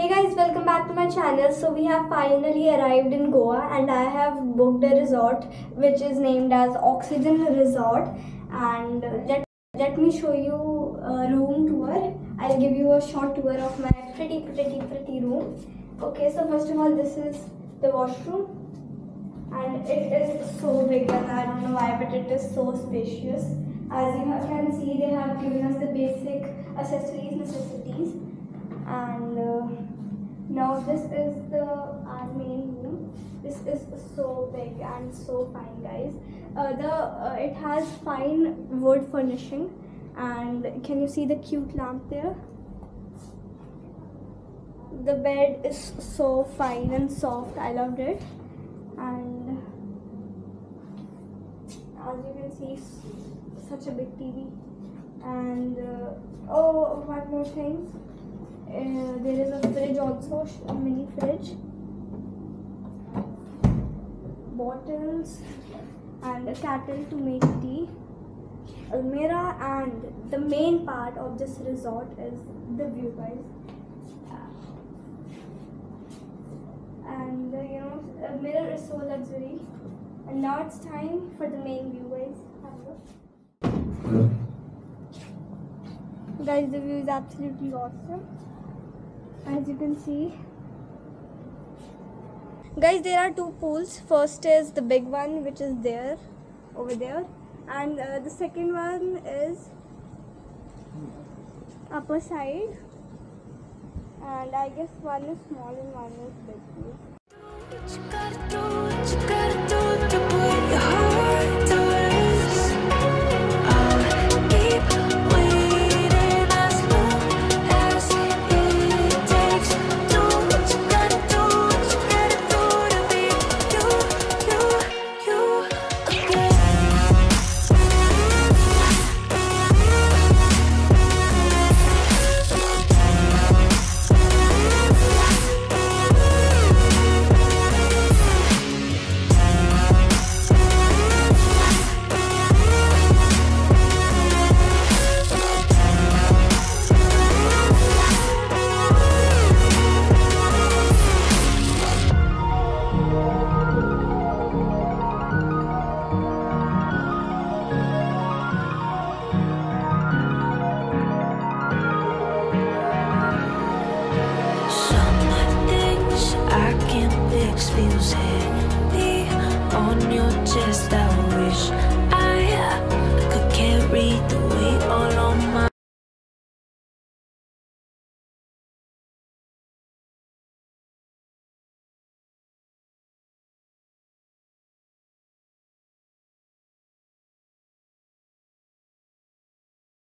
Hey guys, welcome back to my channel. So we have finally arrived in Goa and I have booked a resort which is named as Oxygen Resort and let, let me show you a room tour. I'll give you a short tour of my pretty pretty pretty room. Okay, so first of all this is the washroom and it is so big and I don't know why but it is so spacious. As you can see they have given us the basic accessories necessities this is the our main room. This is so big and so fine, guys. Uh, the uh, it has fine wood furnishing, and can you see the cute lamp there? The bed is so fine and soft. I loved it, and as you can see, such a big TV. And uh, oh, one more thing. Uh, there is a fridge also, a mini fridge. Bottles and a kettle to make tea. Almira and the main part of this resort is the view, guys. And uh, you know, Almira is so luxury. And now it's time for the main view, guys. Have a look. Guys, the view is absolutely awesome. As you can see. Guys, there are two pools. First is the big one, which is there, over there. And uh, the second one is upper side. And I guess one is small and one is big. feels heavy on your chest. I